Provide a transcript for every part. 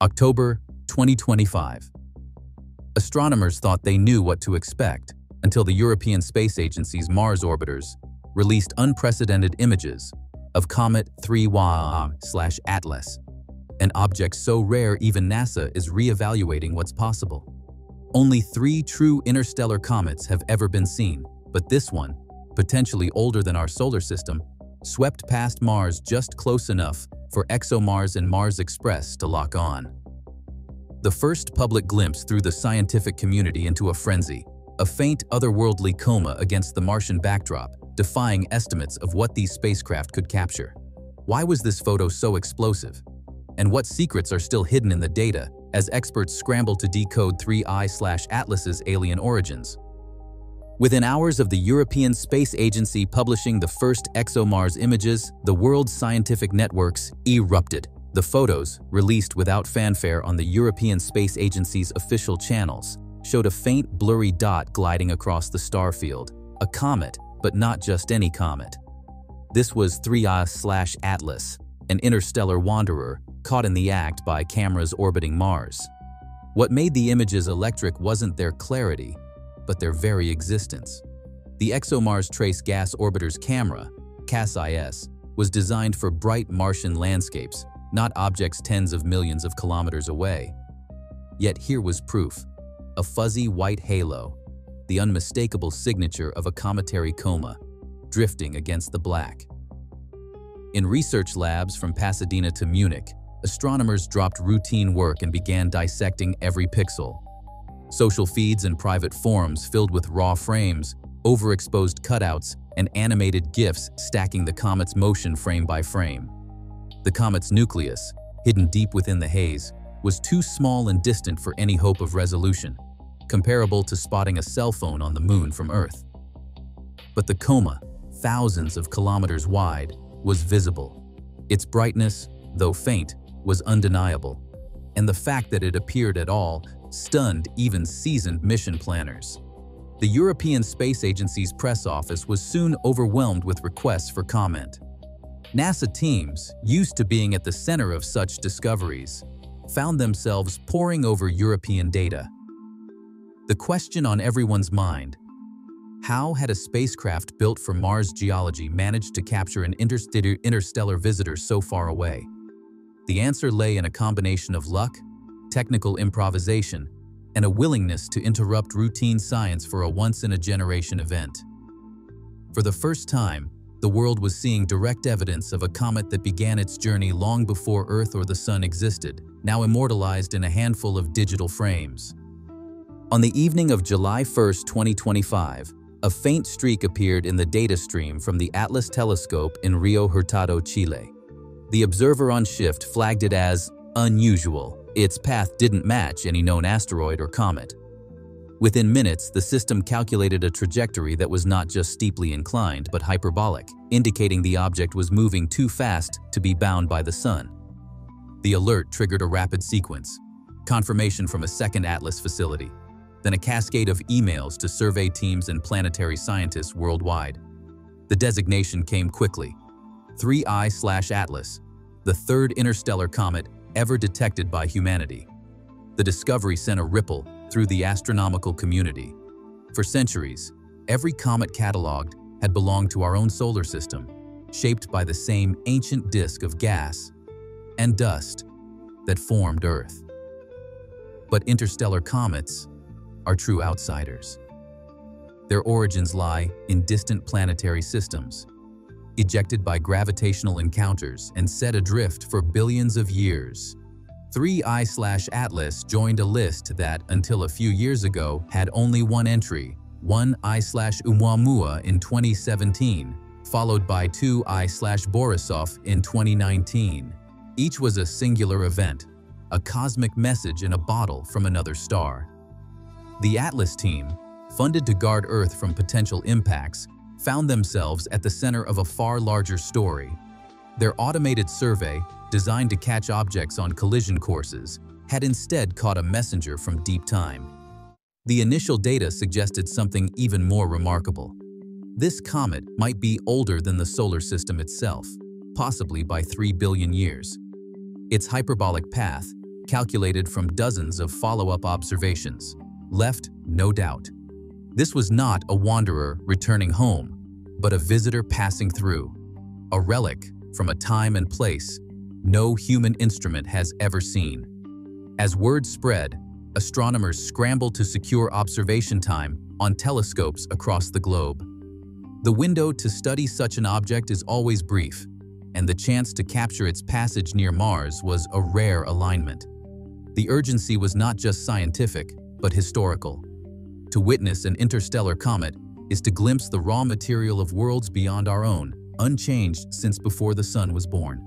October 2025. Astronomers thought they knew what to expect until the European Space Agency's Mars orbiters released unprecedented images of Comet 3I/Atlas, an object so rare even NASA is re-evaluating what's possible. Only three true interstellar comets have ever been seen, but this one, potentially older than our solar system, swept past Mars just close enough for ExoMars and Mars Express to lock on. The first public glimpse threw the scientific community into a frenzy, a faint otherworldly coma against the Martian backdrop, defying estimates of what these spacecraft could capture. Why was this photo so explosive? And what secrets are still hidden in the data as experts scramble to decode 3I-Atlas's alien origins? Within hours of the European Space Agency publishing the first ExoMars images, the world's scientific networks erupted. The photos, released without fanfare on the European Space Agency's official channels, showed a faint blurry dot gliding across the star field, a comet, but not just any comet. This was 3I-Atlas, an interstellar wanderer caught in the act by cameras orbiting Mars. What made the images electric wasn't their clarity, but their very existence. The ExoMars Trace Gas Orbiter's camera, CaSSIS, was designed for bright Martian landscapes, not objects tens of millions of kilometers away. Yet here was proof, a fuzzy white halo, the unmistakable signature of a cometary coma, drifting against the black. In research labs from Pasadena to Munich, astronomers dropped routine work and began dissecting every pixel, Social feeds and private forums filled with raw frames, overexposed cutouts, and animated GIFs stacking the comet's motion frame by frame. The comet's nucleus, hidden deep within the haze, was too small and distant for any hope of resolution, comparable to spotting a cell phone on the moon from Earth. But the coma, thousands of kilometers wide, was visible. Its brightness, though faint, was undeniable, and the fact that it appeared at all stunned even seasoned mission planners. The European Space Agency's press office was soon overwhelmed with requests for comment. NASA teams, used to being at the center of such discoveries, found themselves poring over European data. The question on everyone's mind, how had a spacecraft built for Mars geology managed to capture an interstellar visitor so far away? The answer lay in a combination of luck, technical improvisation, and a willingness to interrupt routine science for a once-in-a-generation event. For the first time, the world was seeing direct evidence of a comet that began its journey long before Earth or the Sun existed, now immortalized in a handful of digital frames. On the evening of July 1, 2025, a faint streak appeared in the data stream from the Atlas telescope in Rio Hurtado, Chile. The observer on shift flagged it as unusual its path didn't match any known asteroid or comet. Within minutes, the system calculated a trajectory that was not just steeply inclined, but hyperbolic, indicating the object was moving too fast to be bound by the sun. The alert triggered a rapid sequence, confirmation from a second Atlas facility, then a cascade of emails to survey teams and planetary scientists worldwide. The designation came quickly. 3I-Atlas, the third interstellar comet ever detected by humanity. The discovery sent a ripple through the astronomical community. For centuries, every comet cataloged had belonged to our own solar system, shaped by the same ancient disk of gas and dust that formed Earth. But interstellar comets are true outsiders. Their origins lie in distant planetary systems, ejected by gravitational encounters and set adrift for billions of years. 3I-Atlas joined a list that, until a few years ago, had only one entry, 1I-Oumuamua in 2017, followed by 2I-Borisov in 2019. Each was a singular event, a cosmic message in a bottle from another star. The Atlas team, funded to guard Earth from potential impacts, found themselves at the center of a far larger story. Their automated survey, designed to catch objects on collision courses, had instead caught a messenger from deep time. The initial data suggested something even more remarkable. This comet might be older than the solar system itself, possibly by 3 billion years. Its hyperbolic path, calculated from dozens of follow-up observations. Left, no doubt. This was not a wanderer returning home, but a visitor passing through. A relic from a time and place no human instrument has ever seen. As word spread, astronomers scrambled to secure observation time on telescopes across the globe. The window to study such an object is always brief, and the chance to capture its passage near Mars was a rare alignment. The urgency was not just scientific, but historical. To witness an interstellar comet is to glimpse the raw material of worlds beyond our own, unchanged since before the Sun was born.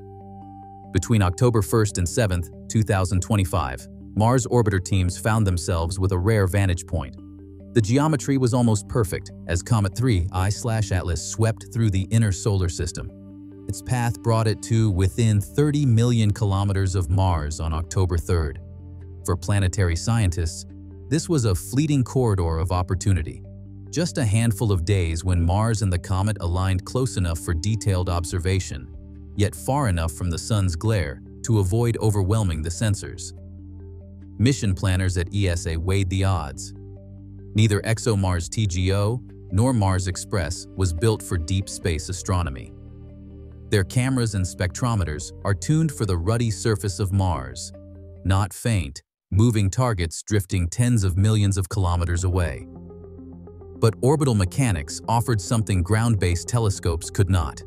Between October 1st and 7th, 2025, Mars orbiter teams found themselves with a rare vantage point. The geometry was almost perfect as Comet 3 I-Atlas swept through the inner solar system. Its path brought it to within 30 million kilometers of Mars on October 3rd. For planetary scientists, this was a fleeting corridor of opportunity. Just a handful of days when Mars and the comet aligned close enough for detailed observation, yet far enough from the sun's glare to avoid overwhelming the sensors. Mission planners at ESA weighed the odds. Neither ExoMars TGO nor Mars Express was built for deep space astronomy. Their cameras and spectrometers are tuned for the ruddy surface of Mars, not faint, moving targets drifting tens of millions of kilometers away. But orbital mechanics offered something ground-based telescopes could not.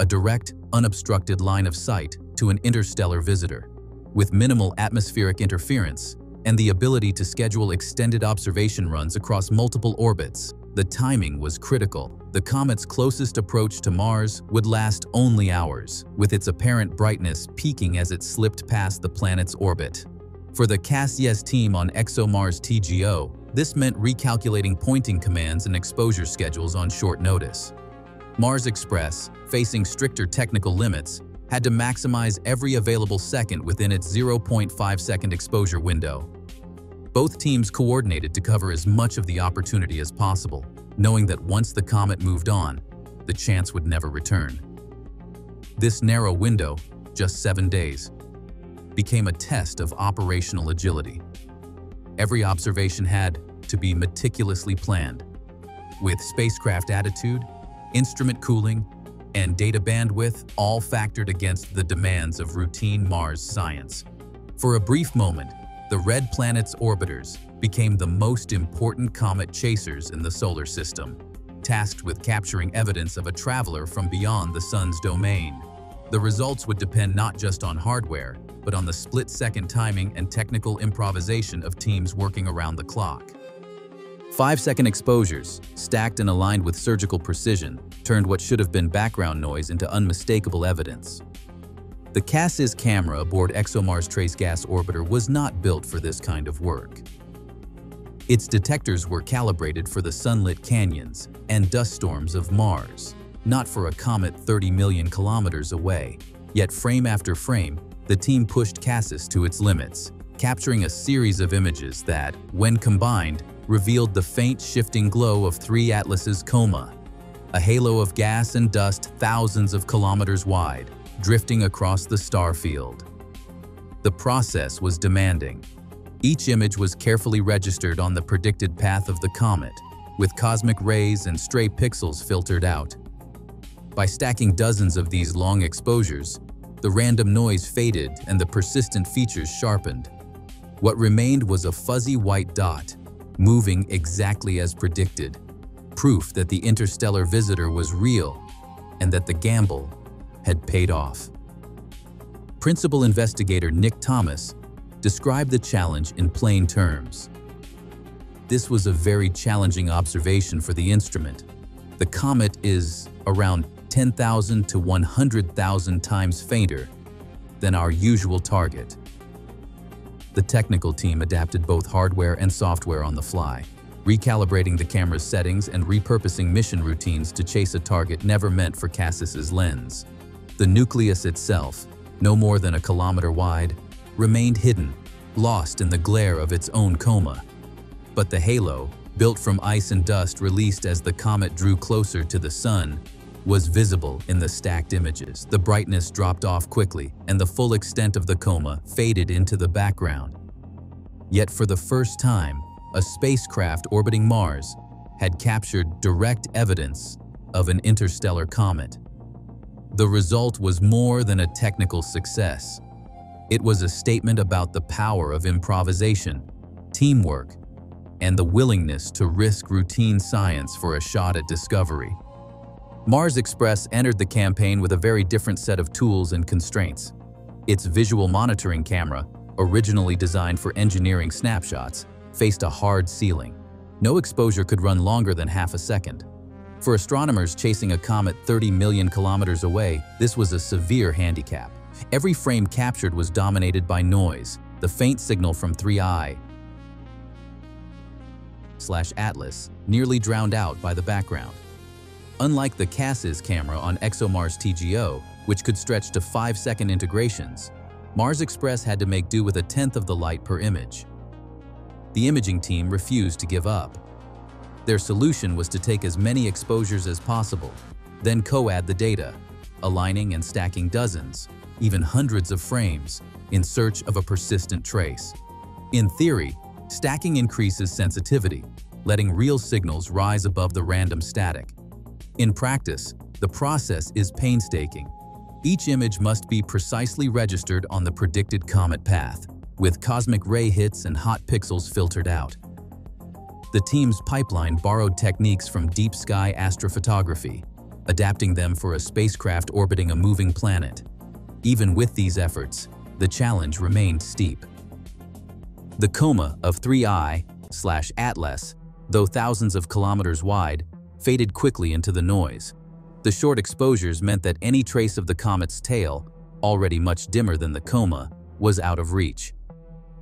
A direct, unobstructed line of sight to an interstellar visitor, with minimal atmospheric interference and the ability to schedule extended observation runs across multiple orbits. The timing was critical. The comet's closest approach to Mars would last only hours, with its apparent brightness peaking as it slipped past the planet's orbit. For the CaSSIS team on ExoMars TGO, this meant recalculating pointing commands and exposure schedules on short notice. Mars Express, facing stricter technical limits, had to maximize every available second within its 0.5 second exposure window. Both teams coordinated to cover as much of the opportunity as possible, knowing that once the comet moved on, the chance would never return. This narrow window, just seven days, became a test of operational agility. Every observation had to be meticulously planned, with spacecraft attitude, instrument cooling, and data bandwidth all factored against the demands of routine Mars science. For a brief moment, the red planet's orbiters became the most important comet chasers in the solar system, tasked with capturing evidence of a traveler from beyond the Sun's domain. The results would depend not just on hardware, but on the split-second timing and technical improvisation of teams working around the clock. Five-second exposures, stacked and aligned with surgical precision, turned what should have been background noise into unmistakable evidence. The CaSSIS camera aboard ExoMars Trace Gas Orbiter was not built for this kind of work. Its detectors were calibrated for the sunlit canyons and dust storms of Mars, not for a comet 30 million kilometers away. Yet frame after frame, the team pushed CaSSIS to its limits, capturing a series of images that, when combined, revealed the faint shifting glow of three Atlas's coma, a halo of gas and dust thousands of kilometers wide, drifting across the star field. The process was demanding. Each image was carefully registered on the predicted path of the comet, with cosmic rays and stray pixels filtered out. By stacking dozens of these long exposures, the random noise faded and the persistent features sharpened. What remained was a fuzzy white dot, moving exactly as predicted, proof that the interstellar visitor was real and that the gamble had paid off. Principal investigator Nick Thomas described the challenge in plain terms. This was a very challenging observation for the instrument. The comet is around 10,000 to 100,000 times fainter than our usual target. The technical team adapted both hardware and software on the fly, recalibrating the camera's settings and repurposing mission routines to chase a target never meant for CaSSIS's lens. The nucleus itself, no more than a kilometer wide, remained hidden, lost in the glare of its own coma. But the halo, built from ice and dust released as the comet drew closer to the sun, was visible in the stacked images. The brightness dropped off quickly, and the full extent of the coma faded into the background. Yet for the first time, a spacecraft orbiting Mars had captured direct evidence of an interstellar comet. The result was more than a technical success. It was a statement about the power of improvisation, teamwork, and the willingness to risk routine science for a shot at discovery. Mars Express entered the campaign with a very different set of tools and constraints. Its visual monitoring camera, originally designed for engineering snapshots, faced a hard ceiling. No exposure could run longer than half a second. For astronomers chasing a comet 30 million kilometers away, this was a severe handicap. Every frame captured was dominated by noise, the faint signal from 3i slash Atlas, nearly drowned out by the background. Unlike the CaSSIS camera on ExoMars TGO, which could stretch to 5-second integrations, Mars Express had to make do with a tenth of the light per image. The imaging team refused to give up. Their solution was to take as many exposures as possible, then co-add the data, aligning and stacking dozens, even hundreds of frames, in search of a persistent trace. In theory, stacking increases sensitivity, letting real signals rise above the random static. In practice, the process is painstaking. Each image must be precisely registered on the predicted comet path, with cosmic ray hits and hot pixels filtered out. The team's pipeline borrowed techniques from deep sky astrophotography, adapting them for a spacecraft orbiting a moving planet. Even with these efforts, the challenge remained steep. The coma of 3i slash Atlas, though thousands of kilometers wide, faded quickly into the noise. The short exposures meant that any trace of the comet's tail, already much dimmer than the coma, was out of reach.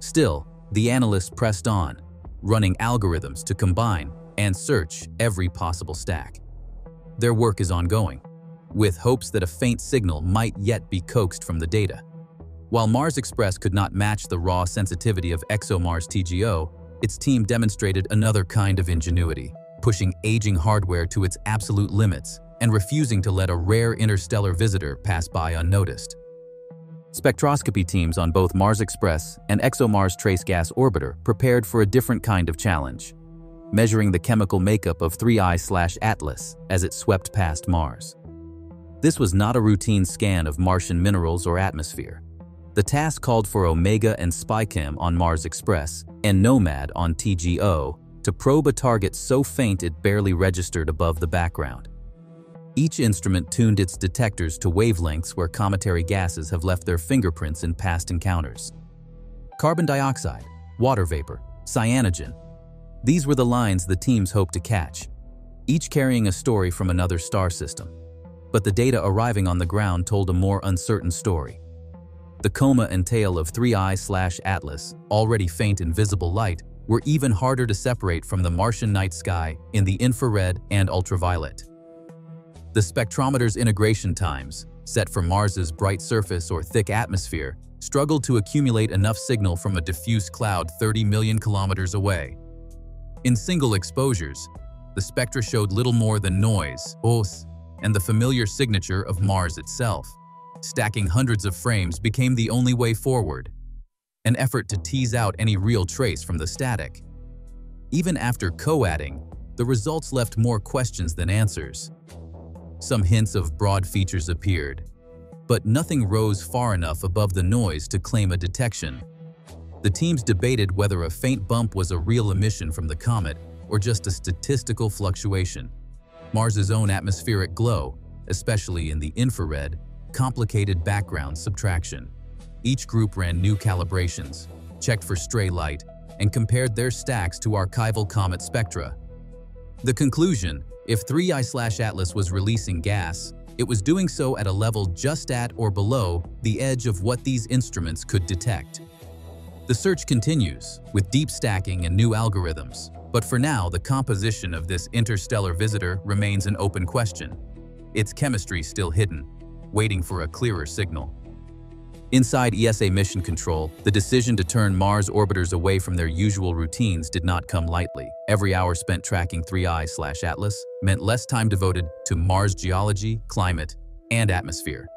Still, the analysts pressed on, running algorithms to combine and search every possible stack. Their work is ongoing, with hopes that a faint signal might yet be coaxed from the data. While Mars Express could not match the raw sensitivity of ExoMars TGO, its team demonstrated another kind of ingenuity, pushing aging hardware to its absolute limits and refusing to let a rare interstellar visitor pass by unnoticed. Spectroscopy teams on both Mars Express and ExoMars Trace Gas Orbiter prepared for a different kind of challenge, measuring the chemical makeup of 3I-Atlas as it swept past Mars. This was not a routine scan of Martian minerals or atmosphere. The task called for Omega and SPICAM on Mars Express and Nomad on TGO to probe a target so faint it barely registered above the background. Each instrument tuned its detectors to wavelengths where cometary gases have left their fingerprints in past encounters. Carbon dioxide, water vapor, cyanogen. These were the lines the teams hoped to catch, each carrying a story from another star system but the data arriving on the ground told a more uncertain story. The coma and tail of 3I-Atlas, already faint in visible light, were even harder to separate from the Martian night sky in the infrared and ultraviolet. The spectrometer's integration times, set for Mars's bright surface or thick atmosphere, struggled to accumulate enough signal from a diffuse cloud 30 million kilometers away. In single exposures, the spectra showed little more than noise, os, and the familiar signature of Mars itself. Stacking hundreds of frames became the only way forward, an effort to tease out any real trace from the static. Even after co-adding, the results left more questions than answers. Some hints of broad features appeared, but nothing rose far enough above the noise to claim a detection. The teams debated whether a faint bump was a real emission from the comet or just a statistical fluctuation. Mars's own atmospheric glow, especially in the infrared, complicated background subtraction. Each group ran new calibrations, checked for stray light, and compared their stacks to archival comet spectra. The conclusion, if 3I-Atlas was releasing gas, it was doing so at a level just at or below the edge of what these instruments could detect. The search continues, with deep stacking and new algorithms, but for now, the composition of this interstellar visitor remains an open question. Its chemistry still hidden, waiting for a clearer signal. Inside ESA Mission Control, the decision to turn Mars orbiters away from their usual routines did not come lightly. Every hour spent tracking 3I-Atlas meant less time devoted to Mars geology, climate, and atmosphere.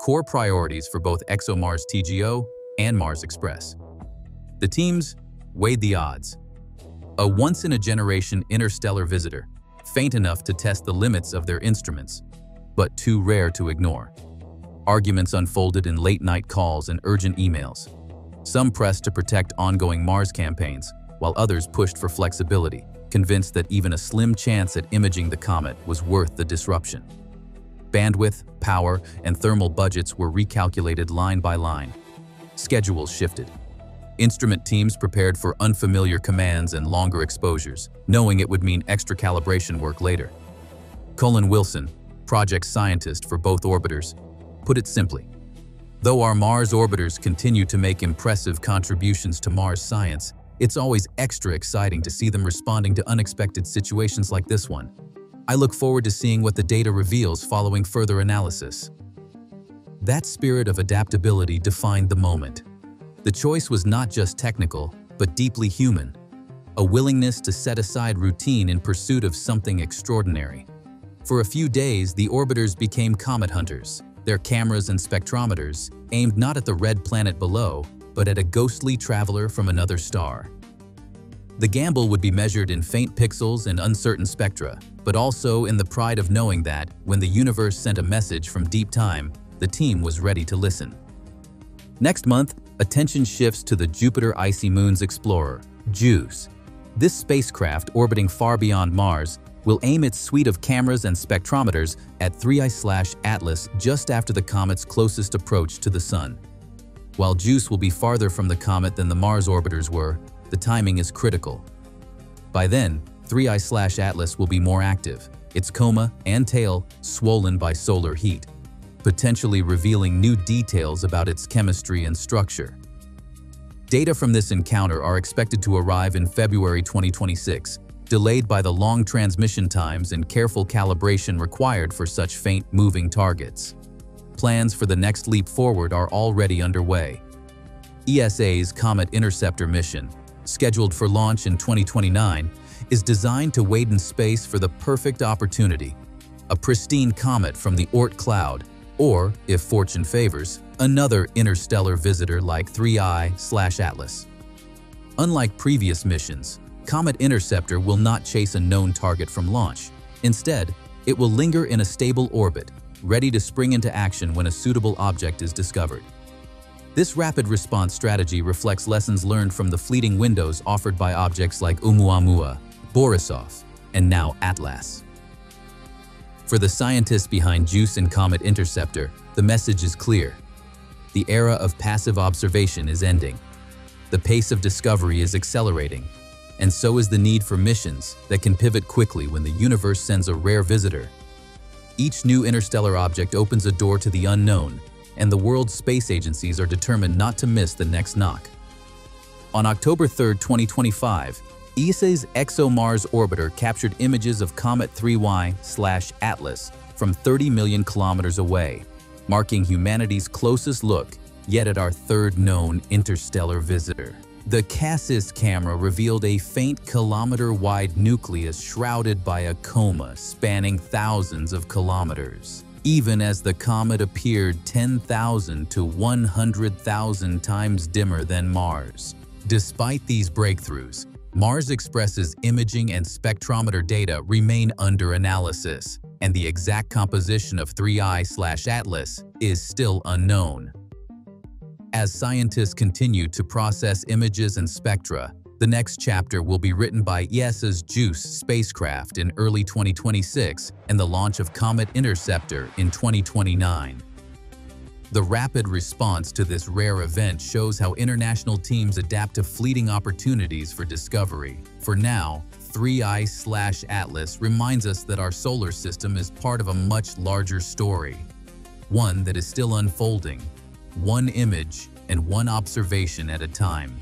Core priorities for both ExoMars TGO and Mars Express. The teams weighed the odds. A once-in-a-generation interstellar visitor, faint enough to test the limits of their instruments, but too rare to ignore. Arguments unfolded in late-night calls and urgent emails. Some pressed to protect ongoing Mars campaigns, while others pushed for flexibility, convinced that even a slim chance at imaging the comet was worth the disruption. Bandwidth, power, and thermal budgets were recalculated line by line. Schedules shifted. Instrument teams prepared for unfamiliar commands and longer exposures, knowing it would mean extra calibration work later. Colin Wilson, project scientist for both orbiters, Put it simply, though our Mars orbiters continue to make impressive contributions to Mars science, it's always extra exciting to see them responding to unexpected situations like this one. I look forward to seeing what the data reveals following further analysis. That spirit of adaptability defined the moment. The choice was not just technical, but deeply human. A willingness to set aside routine in pursuit of something extraordinary. For a few days, the orbiters became comet hunters, their cameras and spectrometers aimed not at the red planet below, but at a ghostly traveler from another star. The gamble would be measured in faint pixels and uncertain spectra, but also in the pride of knowing that, when the universe sent a message from deep time, the team was ready to listen. Next month, attention shifts to the Jupiter Icy Moons Explorer, JUICE. This spacecraft, orbiting far beyond Mars, will aim its suite of cameras and spectrometers at 3I-Atlas just after the comet's closest approach to the Sun. While JUICE will be farther from the comet than the Mars orbiters were, the timing is critical. By then, 3I-Atlas will be more active, its coma and tail swollen by solar heat, potentially revealing new details about its chemistry and structure. Data from this encounter are expected to arrive in February 2026, delayed by the long transmission times and careful calibration required for such faint moving targets. Plans for the next leap forward are already underway. ESA's Comet Interceptor mission, scheduled for launch in 2029, is designed to wait in space for the perfect opportunity, a pristine comet from the Oort cloud, or, if fortune favors, another interstellar visitor like 3I slash Atlas. Unlike previous missions, Comet Interceptor will not chase a known target from launch. Instead, it will linger in a stable orbit, ready to spring into action when a suitable object is discovered. This rapid response strategy reflects lessons learned from the fleeting windows offered by objects like Oumuamua, Borisov, and now Atlas. For the scientists behind JUICE and Comet Interceptor, the message is clear. The era of passive observation is ending. The pace of discovery is accelerating, and so is the need for missions that can pivot quickly when the universe sends a rare visitor. Each new interstellar object opens a door to the unknown, and the world's space agencies are determined not to miss the next knock. On October 3, 2025, ESA's ExoMars orbiter captured images of Comet 3I-Atlas from 30 million kilometers away, marking humanity's closest look yet at our third known interstellar visitor. The CaSSIS camera revealed a faint kilometer-wide nucleus shrouded by a coma spanning thousands of kilometers, even as the comet appeared 10,000 to 100,000 times dimmer than Mars. Despite these breakthroughs, Mars Express's imaging and spectrometer data remain under analysis, and the exact composition of 3I-Atlas is still unknown. As scientists continue to process images and spectra, the next chapter will be written by ESA's JUICE spacecraft in early 2026 and the launch of Comet Interceptor in 2029. The rapid response to this rare event shows how international teams adapt to fleeting opportunities for discovery. For now, 3i slash Atlas reminds us that our solar system is part of a much larger story, one that is still unfolding one image and one observation at a time.